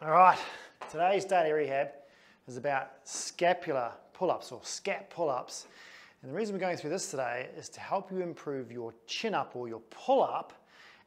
All right, today's daily rehab is about scapular pull-ups or scap pull-ups. And the reason we're going through this today is to help you improve your chin up or your pull-up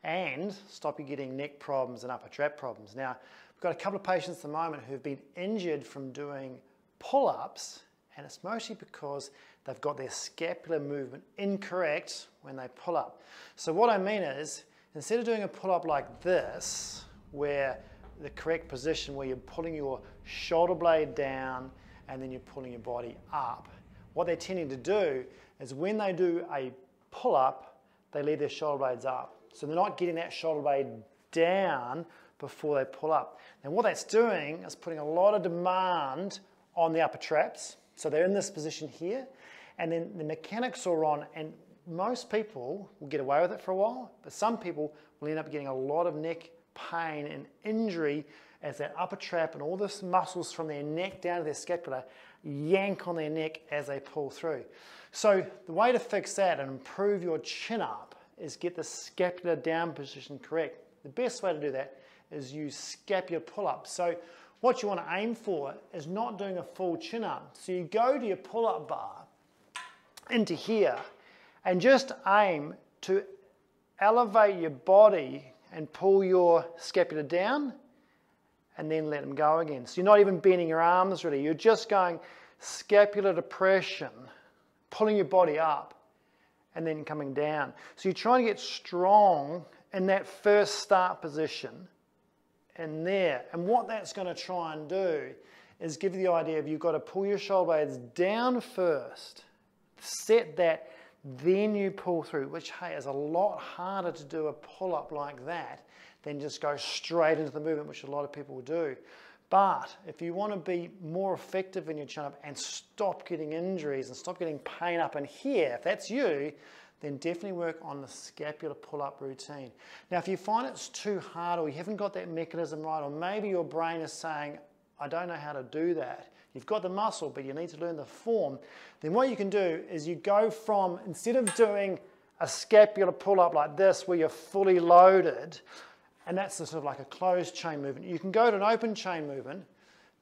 and stop you getting neck problems and upper trap problems. Now, we've got a couple of patients at the moment who've been injured from doing pull-ups and it's mostly because they've got their scapular movement incorrect when they pull up. So what I mean is, instead of doing a pull-up like this, where the correct position where you're pulling your shoulder blade down and then you're pulling your body up. What they're tending to do is when they do a pull up, they leave their shoulder blades up. So they're not getting that shoulder blade down before they pull up. And what that's doing is putting a lot of demand on the upper traps. So they're in this position here, and then the mechanics are on, and most people will get away with it for a while, but some people will end up getting a lot of neck pain and injury as that upper trap and all the muscles from their neck down to their scapula yank on their neck as they pull through. So the way to fix that and improve your chin up is get the scapular down position correct. The best way to do that is use scapular pull-up. So what you want to aim for is not doing a full chin up. So you go to your pull-up bar into here and just aim to elevate your body and pull your scapula down and then let them go again. So you're not even bending your arms really. You're just going scapular depression, pulling your body up and then coming down. So you're trying to get strong in that first start position and there. And what that's going to try and do is give you the idea of you've got to pull your shoulder blades down first, set that then you pull through, which, hey, is a lot harder to do a pull-up like that than just go straight into the movement, which a lot of people do. But if you want to be more effective in your chin-up and stop getting injuries and stop getting pain up in here, if that's you, then definitely work on the scapular pull-up routine. Now, if you find it's too hard or you haven't got that mechanism right, or maybe your brain is saying, I don't know how to do that, You've got the muscle, but you need to learn the form. Then what you can do is you go from, instead of doing a scapular pull-up like this where you're fully loaded, and that's sort of like a closed chain movement, you can go to an open chain movement,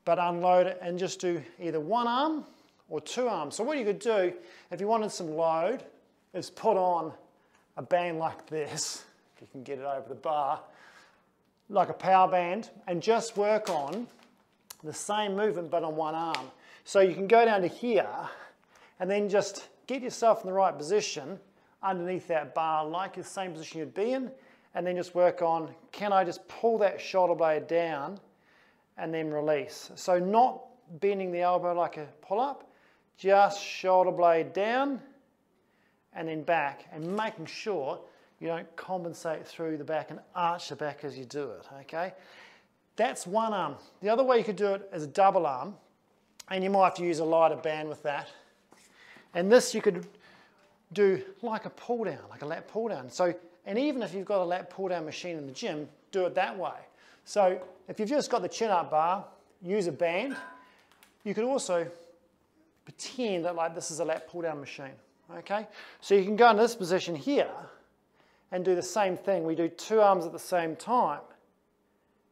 but unload it and just do either one arm or two arms. So what you could do, if you wanted some load, is put on a band like this, if you can get it over the bar, like a power band, and just work on the same movement but on one arm. So you can go down to here and then just get yourself in the right position underneath that bar like the same position you'd be in and then just work on can I just pull that shoulder blade down and then release. So not bending the elbow like a pull-up, just shoulder blade down and then back and making sure you don't compensate through the back and arch the back as you do it, okay? That's one arm. The other way you could do it is a double arm, and you might have to use a lighter band with that. And this you could do like a pull down, like a lat pull down. So, and even if you've got a lat pull down machine in the gym, do it that way. So if you've just got the chin up bar, use a band. You could also pretend that like this is a lat pull down machine, okay? So you can go into this position here and do the same thing. We do two arms at the same time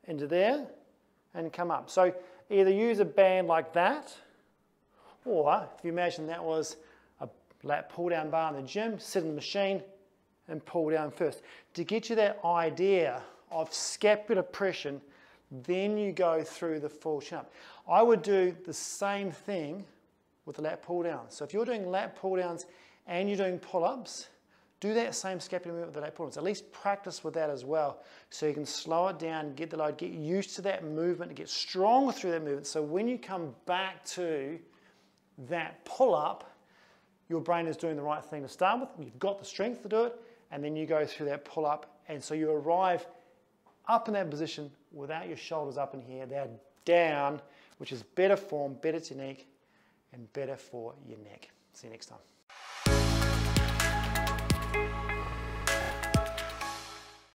into there and come up. So either use a band like that, or if you imagine that was a lat pull down bar in the gym, sit in the machine and pull down first. To get you that idea of scapular depression, then you go through the full chin up. I would do the same thing with the lat pull down. So if you're doing lat pull downs and you're doing pull ups, do that same scapular movement with the pull-ups. At least practice with that as well. So you can slow it down, get the load, get used to that movement, get stronger through that movement. So when you come back to that pull-up, your brain is doing the right thing to start with. You've got the strength to do it, and then you go through that pull-up, and so you arrive up in that position without your shoulders up in here. They're down, which is better form, better technique, and better for your neck. See you next time.